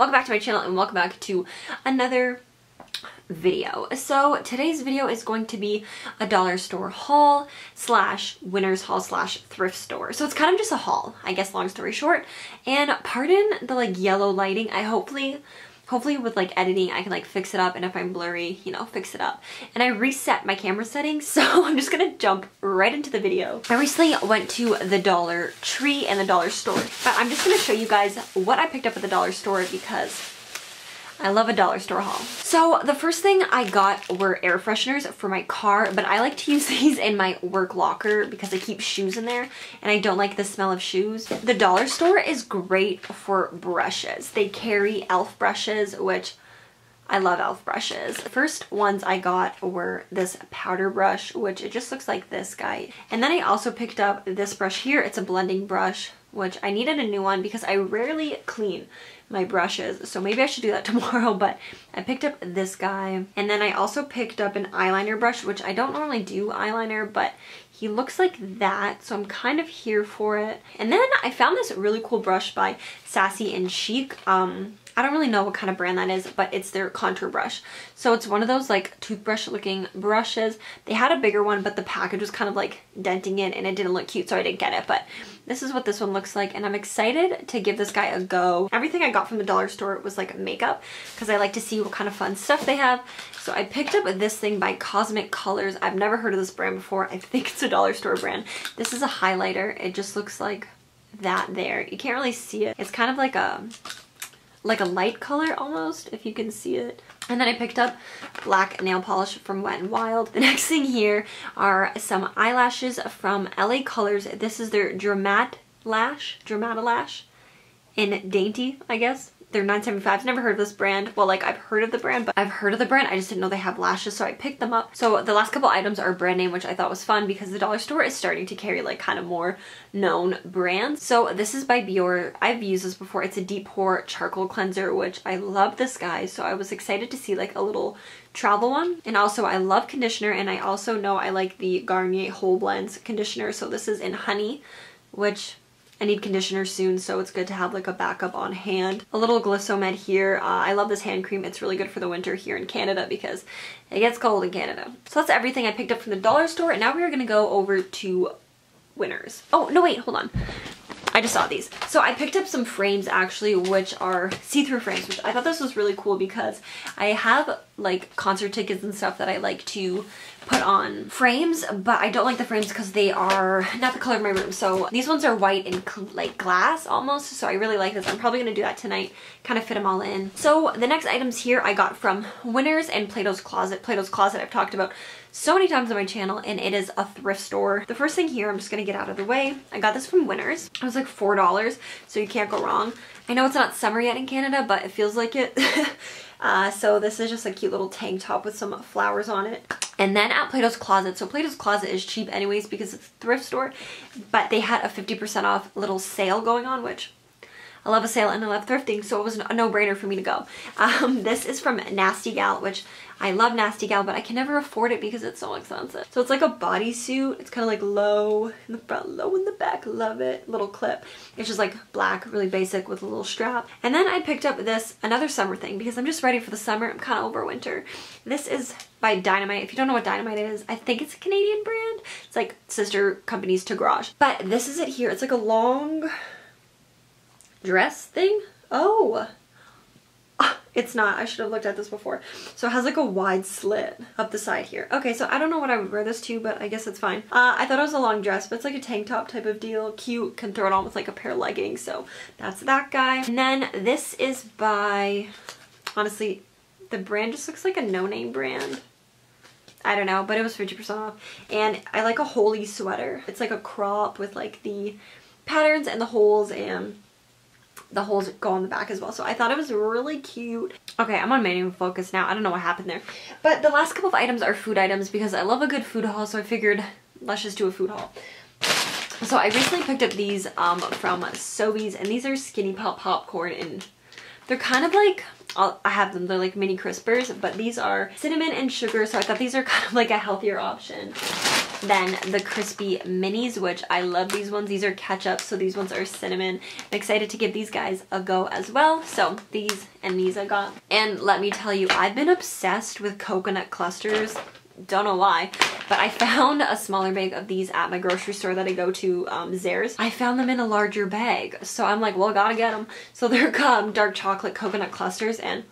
welcome back to my channel and welcome back to another video. So today's video is going to be a dollar store haul slash Winners haul slash thrift store. So it's kind of just a haul, I guess long story short. And pardon the like yellow lighting. I hopefully hopefully with like editing I can like fix it up and if I'm blurry, you know, fix it up. And I reset my camera settings, so I'm just gonna jump right into the video. I recently went to the Dollar Tree and the Dollar Store, but I'm just gonna show you guys what I picked up at the Dollar Store because I love a dollar store haul. So the first thing I got were air fresheners for my car, but I like to use these in my work locker because I keep shoes in there and I don't like the smell of shoes. The dollar store is great for brushes. They carry e.l.f. brushes, which I love e.l.f. brushes. The first ones I got were this powder brush, which it just looks like this guy. And then I also picked up this brush here. It's a blending brush, which I needed a new one because I rarely clean my brushes. So maybe I should do that tomorrow, but I picked up this guy. And then I also picked up an eyeliner brush, which I don't normally do eyeliner, but he looks like that, so I'm kind of here for it. And then I found this really cool brush by Sassy and Chic. Um, I don't really know what kind of brand that is, but it's their contour brush. So it's one of those like toothbrush looking brushes. They had a bigger one, but the package was kind of like denting in and it didn't look cute, so I didn't get it. But this is what this one looks like and I'm excited to give this guy a go. Everything I got from the dollar store was like makeup because I like to see what kind of fun stuff they have. So I picked up this thing by Cosmic Colors. I've never heard of this brand before. I think it's a dollar store brand. This is a highlighter. It just looks like that there. You can't really see it. It's kind of like a like a light color almost, if you can see it. And then I picked up black nail polish from Wet n Wild. The next thing here are some eyelashes from LA Colors. This is their Dramat Lash, Lash in Dainty, I guess they're 9.75. Never heard of this brand. Well, like I've heard of the brand, but I've heard of the brand. I just didn't know they have lashes, so I picked them up. So the last couple items are brand name, which I thought was fun because the dollar store is starting to carry like kind of more known brands. So this is by Biore. I've used this before. It's a deep pore charcoal cleanser, which I love this guy. So I was excited to see like a little travel one. And also I love conditioner and I also know I like the Garnier Whole Blends conditioner. So this is in honey, which I need conditioner soon, so it's good to have like a backup on hand. A little Glysomed here. Uh, I love this hand cream. It's really good for the winter here in Canada because it gets cold in Canada. So that's everything I picked up from the dollar store. And now we are going to go over to Winners. Oh, no, wait, hold on. I just saw these. So I picked up some frames actually, which are see-through frames, which I thought this was really cool because I have like concert tickets and stuff that I like to put on frames, but I don't like the frames because they are not the color of my room. So these ones are white and like glass almost. So I really like this. I'm probably gonna do that tonight, kind of fit them all in. So the next items here I got from Winners and Plato's Closet. Plato's Closet I've talked about so many times on my channel and it is a thrift store. The first thing here, I'm just gonna get out of the way. I got this from Winners. It was like $4, so you can't go wrong. I know it's not summer yet in Canada, but it feels like it. uh, so this is just a cute little tank top with some flowers on it. And then at Plato's Closet, so Plato's Closet is cheap anyways because it's a thrift store, but they had a 50% off little sale going on, which I love a sale and I love thrifting, so it was a no-brainer for me to go. Um, this is from Nasty Gal, which I love Nasty Gal, but I can never afford it because it's so expensive. So it's like a bodysuit. It's kind of like low in the front, low in the back. Love it. Little clip. It's just like black, really basic with a little strap. And then I picked up this, another summer thing, because I'm just ready for the summer. I'm kind of over winter. This is by Dynamite. If you don't know what Dynamite is, I think it's a Canadian brand. It's like sister companies to Garage. But this is it here. It's like a long dress thing. Oh, ah, it's not. I should have looked at this before. So it has like a wide slit up the side here. Okay, so I don't know what I would wear this to, but I guess it's fine. Uh, I thought it was a long dress, but it's like a tank top type of deal. Cute, can throw it on with like a pair of leggings. So that's that guy. And then this is by, honestly, the brand just looks like a no-name brand. I don't know, but it was 50% off. And I like a holy sweater. It's like a crop with like the patterns and the holes and the holes go on the back as well. So I thought it was really cute. Okay, I'm on manual focus now. I don't know what happened there. But the last couple of items are food items because I love a good food haul. So I figured let's just do a food haul. So I recently picked up these um, from Sobeys and these are Skinny Pop Popcorn and they're kind of like, I'll, I have them, they're like mini crispers, but these are cinnamon and sugar. So I thought these are kind of like a healthier option. Then the crispy minis, which I love these ones. These are ketchup, so these ones are cinnamon. I'm excited to give these guys a go as well. So these and these I got. And let me tell you, I've been obsessed with coconut clusters don't know why, but I found a smaller bag of these at my grocery store that I go to, um, Zehrs. I found them in a larger bag, so I'm like, well, gotta get them. So they're um, dark chocolate coconut clusters, and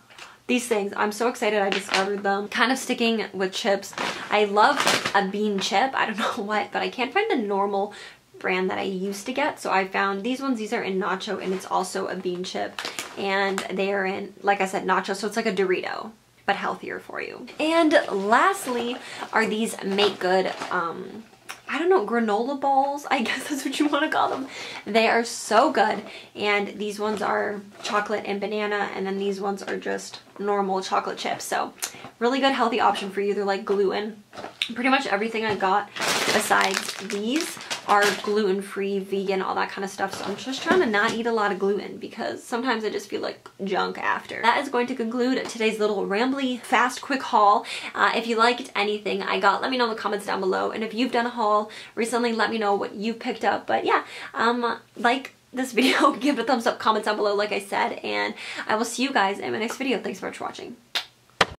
these things, I'm so excited I discovered them. Kind of sticking with chips. I love a bean chip. I don't know what, but I can't find the normal brand that I used to get. So I found these ones. These are in nacho and it's also a bean chip. And they are in, like I said, nacho. So it's like a Dorito but healthier for you. And lastly are these MadeGood, um, I don't know, granola balls, I guess that's what you want to call them. They are so good. And these ones are chocolate and banana, and then these ones are just normal chocolate chips. So really good healthy option for you. They're like gluten. Pretty much everything I got besides these are gluten-free, vegan, all that kind of stuff. So I'm just trying to not eat a lot of gluten because sometimes I just feel like junk after. That is going to conclude today's little rambly, fast, quick haul. Uh, if you liked anything I got, let me know in the comments down below. And if you've done a haul recently, let me know what you picked up. But yeah, um, like this video, give it a thumbs up, comment down below like I said, and I will see you guys in my next video. Thanks so much for watching.